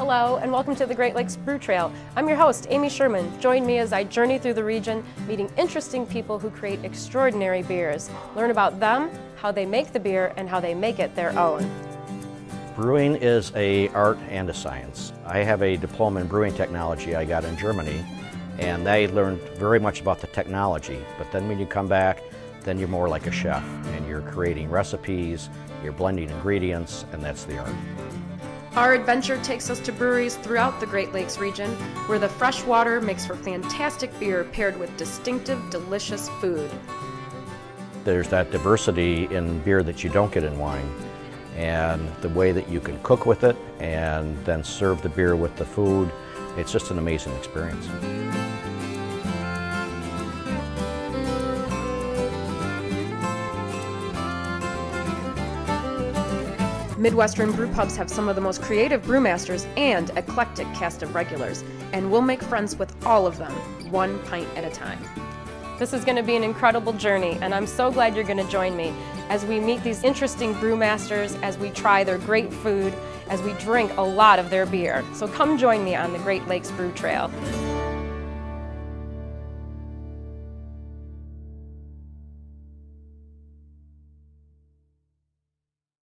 Hello, and welcome to the Great Lakes Brew Trail. I'm your host, Amy Sherman. Join me as I journey through the region, meeting interesting people who create extraordinary beers. Learn about them, how they make the beer, and how they make it their own. Brewing is a art and a science. I have a diploma in brewing technology I got in Germany, and I learned very much about the technology. But then when you come back, then you're more like a chef, and you're creating recipes, you're blending ingredients, and that's the art. Our adventure takes us to breweries throughout the Great Lakes region where the fresh water makes for fantastic beer paired with distinctive, delicious food. There's that diversity in beer that you don't get in wine, and the way that you can cook with it and then serve the beer with the food, it's just an amazing experience. Midwestern brew pubs have some of the most creative brewmasters and eclectic cast of regulars, and we'll make friends with all of them, one pint at a time. This is going to be an incredible journey, and I'm so glad you're going to join me as we meet these interesting brewmasters, as we try their great food, as we drink a lot of their beer. So come join me on the Great Lakes Brew Trail.